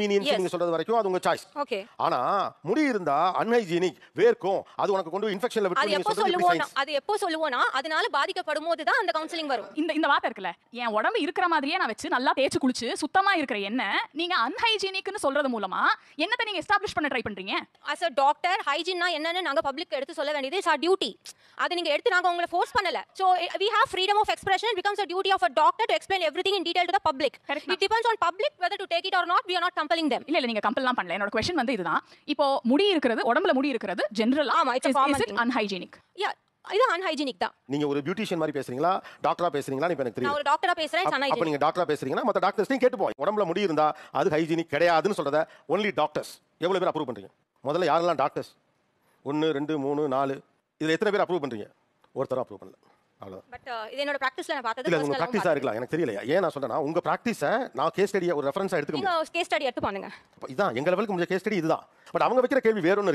நீங்க சொல்றது வரைக்கும் அது உங்க சாய்ஸ் ஓகே ஆனா முடி இருந்தா அன்ஹைஜீனிக் வேர்க்கும் அது உனக்கு கொண்டு இன்ஃபெக்ஷன்ல விட்டு அது நீங்க எப்போ சொல்றது எப்படி சொல்லுவோம் science? அது எப்போ சொல்லுவோம்னா அதனால பாதிக்கப்படும் போது தான் அந்த கவுன்சிலிங் வரும். இந்த இந்த வார்த்தை இருக்குல்ல என் உடம்பு இருக்கிற மாதிரியே நான் வச்சு நல்லா தேய்ச்சு குளிச்சு சுத்தமா இருக்கிற என்ன நீங்க அன்ஹைஜீனிக்னு சொல்றது மூலமா என்னத்தை நீங்க எஸ்டாப்ளிஷ் பண்ண ட்ரை பண்றீங்க? அஸ் அ டாக்டர் ஹைஜீன்னா என்னன்னு நாங்க பப்ளிக் எடுத்து சொல்ல வேண்டியது ஆர் டியூட்டி அது நீங்க எடுத்து நாங்க உங்களை ஃபோர்ஸ் பண்ணல. So we have freedom of expression it becomes a duty of a doctor to explain everything in detail to the public it depends on public whether to take it or not we are not compelling them. இல்ல இல்ல நீங்க கம்பல்லாம் பண்ணல. என்னோட question வந்து இதுதான். இப்போ முடி இருக்கிறது உடம்புல முடி இருக்கிறது ஜெனரலா ஆமா, common is it. Unhygienic yeah இது அன்ஹைஜீனிக் தான். நீங்க ஒரு பியூட்டிஷியன் மாதிரி பேசுறீங்களா? டாக்டரா பேசுறீங்களா இப்ப எனக்கு நான் தெரியும் ஒரு டாக்டரா பேசுறேன் இட்ஸ் அப்ப நீங்க டாக்டரா பேசுறீங்கன்னா மத்த டாக்டர்ஸ்டையும் கேட்டு போய் உடம்புல முடி இருந்தா அது ஹைஜீனிக் கிடையாதுன்னு சொல்றத ஒன்லி டாக்டர்ஸ் எவ்வளவு பேர் அப்ரூவ் பண்றீங்க? முதல்ல யாரெல்லாம் டாக்டர்ஸ் ஒன்னு ரெண்டு மூணு நாலு. இதுல எத்தனை பேர் அப்ரூவ் பண்றீங்க? ஒருத்தரும் அப்ரூவ் பண்ணல. அவ்வளவுதான். பட் இது என்னோட பிராக்டிஸ்ல நான் பார்த்தது இல்ல உங்க personal ஆவும் ப்ராக்டிஸா இருக்கலாம். எனக்கு தெரியல. ஏன் நான் சொல்றேன்னா உங்க ப்ராக்டிஸை நான் கேஸ் ஸ்டடியை ஒரு ரெஃபரன்ஸா எடுத்துக்க நீங்க முடியும். கேஸ் ஸ்டடி எடுத்து பண்ணுங்க. இதான் எங்க லெவலுக்கு முடிஞ்ச கேஸ் ஸ்டடி இதுதான். பட் அவங்க வைக்கிற கேள்வி வேற ஒன்று இருக்கு.